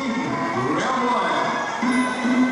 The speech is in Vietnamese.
Round one.